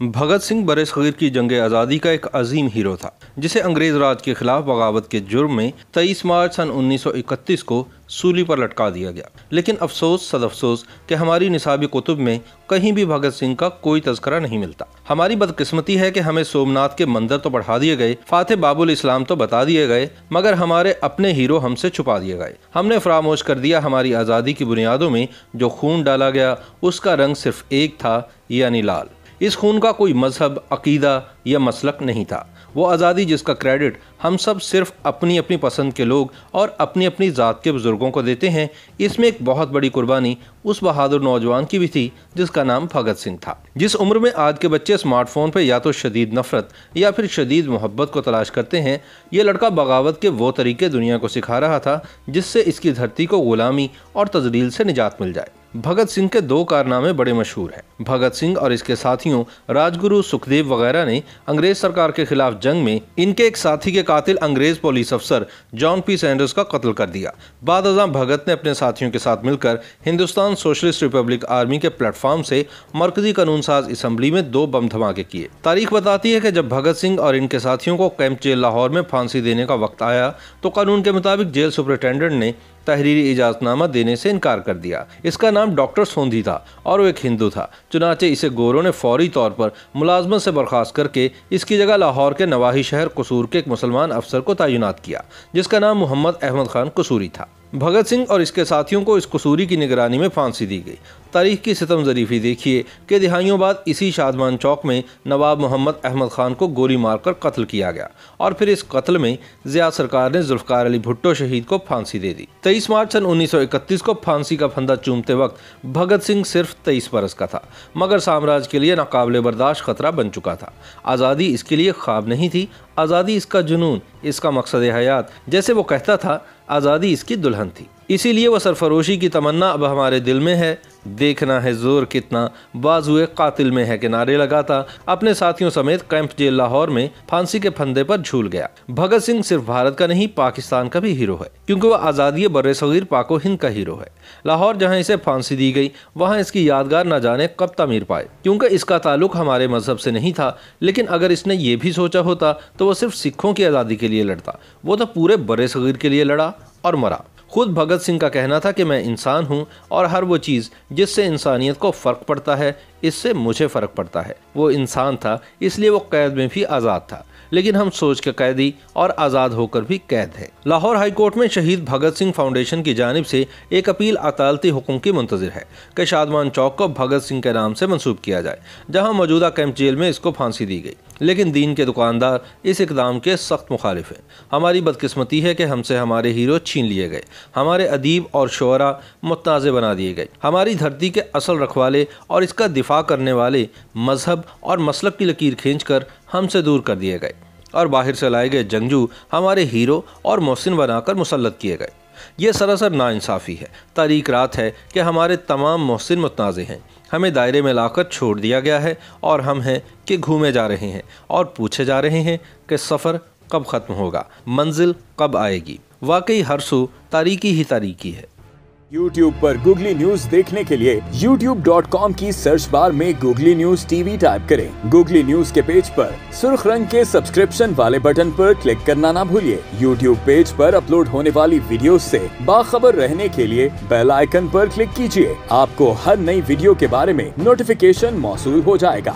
بھگت سنگھ برے صغیر کی جنگ آزادی کا ایک عظیم ہیرو تھا، جسے انگریز راج کے خلاف بغاوت کے جرم میں تیئیس مارچ سن انیس سو اکتیس کو سولی پر لٹکا دیا گیا۔ لیکن افسوس صد افسوس کہ ہماری نصابی کتب میں کہیں بھی بھگت سنگھ کا کوئی تذکرہ نہیں ملتا۔ ہماری بدقسمتی ہے کہ ہمیں سومنات کے مندر تو بڑھا دیے گئے، فاتح باب الاسلام تو بتا دیے گئے، مگر ہمارے اپنے ہیرو ہم سے چھپا دیے گئے۔ ہم نے فراموش کر دیا ہماری آزادی کی بنیادوں میں جو خون ڈالا گیا، اس کا رنگ صرف ایک تھا یعنی لال۔ اس خون کا کوئی مذہب، عقیدہ یا مسلک نہیں تھا۔ وہ آزادی جس کا کریڈٹ ہم سب صرف اپنی اپنی پسند کے لوگ اور اپنی اپنی ذات کے بزرگوں کو دیتے ہیں، اس میں ایک بہت بڑی قربانی اس بہادر نوجوان کی بھی تھی جس کا نام بھگت سنگھ تھا۔ جس عمر میں آج کے بچے اسمارٹ فون پہ یا تو شدید نفرت یا پھر شدید محبت کو تلاش کرتے ہیں، یہ لڑکا بغاوت کے وہ طریقے دنیا کو سکھا رہا تھا جس سے اس کی دھرتی کو غلامی اور تزلیل سے نجات مل جائے۔ بھگت سنگھ کے دو کارنامے بڑے مشہور ہیں۔ بھگت سنگھ اور اس کے ساتھیوں راج گرو سکھدیو وغیرہ نے انگریز سرکار کے خلاف جنگ میں ان کے ایک ساتھی کے قاتل انگریز پولیس افسر جان پی سینڈرز کا قتل کر دیا۔ بعد ازاں بھگت نے اپنے ساتھیوں کے ساتھ مل کر ہندوستان سوشلسٹ ریپبلک آرمی کے پلیٹ فارم سے مرکزی قانون ساز اسمبلی میں دو بم دھماکے کیے۔ تاریخ بتاتی ہے کہ جب بھگت سنگھ اور ان کے ساتھیوں کو کیمپ جیل لاہور میں پھانسی دینے کا وقت آیا تو قانون کے مطابق جیل سپرنٹینڈنٹ نے تحریری اجازت نامہ دینے سے انکار کر دیا۔ اس کا نام ڈاکٹر سوندھی تھا اور وہ ایک ہندو تھا۔ چنانچہ اسے گوروں نے فوری طور پر ملازمت سے برخاست کر کے اس کی جگہ لاہور کے نواحی شہر قصور کے ایک مسلمان افسر کو تعینات کیا، جس کا نام محمد احمد خان قصوری تھا۔ بھگت سنگھ اور اس کے ساتھیوں کو اس قصوری کی نگرانی میں پھانسی دی گئی۔ تاریخ کی ستم ظریفی دیکھیے کہ دہائیوں بعد اسی شادمان چوک میں نواب محمد احمد خان کو گولی مار کر قتل کیا گیا اور پھر اس قتل میں ضیاء سرکار نے ذوالفقار علی بھٹو شہید کو پھانسی دے دی۔ تیئیس مارچ سن انیس سو اکتیس کو پھانسی کا پھندا چومتے وقت بھگت سنگھ صرف تیئیس برس کا تھا، مگر سامراج کے لیے ناقابل برداشت خطرہ بن چکا تھا۔ آزادی اس کے لیے خواب نہیں تھی، آزادی اس کا جنون، اس کا مقصد حیات، جیسے وہ کہتا تھا، آزادی اس کی دلہن تھی۔ اسی لیے وہ سرفروشی کی تمنا اب ہمارے دل میں ہے۔ دیکھنا ہے زور کتنا۔ بازوئے قاتل میں ہے کہ نعرے لگاتا۔ اپنے ساتھیوں سمیت کیمپ جیل لاہور میں پھانسی کے پھندے پر جھول گیا۔ بھگت سنگھ صرف بھارت کا نہیں، پاکستان کا بھی ہیرو ہے۔ کیونکہ وہ آزادی بر صغیر پاک و ہند کا ہیرو ہے۔ لاہور جہاں اسے پھانسی دی گئی، وہاں اس کی یادگار نہ جانے کب تعمیر پائے۔ کیونکہ اس کا تعلق ہمارے مذہب سے نہیں تھا، لیکن اگر اس نے یہ بھی سوچا ہوتا تو وہ صرف سکھوں کی آزادی کے لیے لڑتا۔ وہ تو پورے بر صغیر کے لیے لڑا اور مرا۔ خود بھگت سنگھ کا کہنا تھا کہ میں انسان ہوں اور ہر وہ چیز جس سے انسانیت کو فرق پڑتا ہے اس سے مجھے فرق پڑتا ہے۔ وہ انسان تھا، اس لیے وہ قید میں بھی آزاد تھا۔ لیکن ہم سوچ کے قیدی اور آزاد ہو کر بھی قید ہیں۔ لاہور ہائی کورٹ میں شہید بھگت سنگھ فاؤنڈیشن کی جانب سے ایک اپیل عدالتی حکم کی منتظر ہے کہ شادمان چوک کو بھگت سنگھ کے نام سے منسوب کیا جائے، جہاں موجودہ کیمپ جیل میں اس کو پھانسی دی گئی۔ لیکن دین کے دکاندار اس اقدام کے سخت مخالف ہیں۔ ہماری بدقسمتی ہے کہ ہم سے ہمارے ہیرو چھین لیے گئے، ہمارے ادیب اور شعرا متنازع بنا دیے گئے۔ ہماری دھرتی کے اصل رکھوالے اور اس کا دفاع کرنے والے مذہب اور مسلک کی لکیر کھینچ کر ہم سے دور کر دیے گئے اور باہر سے لائے گئے جنگجو ہمارے ہیرو اور محسن بنا کر مسلط کیے گئے۔ یہ سراسر ناانصافی ہے۔ تاریخ رات ہے کہ ہمارے تمام محسن متنازع ہیں۔ ہمیں دائرے میں لا کر چھوڑ دیا گیا ہے اور ہم ہیں کہ گھومے جا رہے ہیں اور پوچھے جا رہے ہیں کہ سفر کب ختم ہوگا۔ منزل کب آئے گی؟ واقعی ہر سو تاریکی ہی تاریکی ہے۔ یوٹیوب پر گوگلی نیوز دیکھنے کے لیے یوٹیوب ڈاٹ کام کی سرچ بار میں googly news T V type کریں۔ گوگلی نیوز کے پیج پر سرخ رنگ کے سبسکرپشن والے بٹن پر کلک کرنا نہ بھولیے۔ یوٹیوب پیج پر اپلوڈ ہونے والی ویڈیوز سے باخبر رہنے کے لیے بیل آئکن پر کلک کیجیے۔ آپ کو ہر نئی ویڈیو کے بارے میں نوٹیفیکیشن موصول ہو جائے گا۔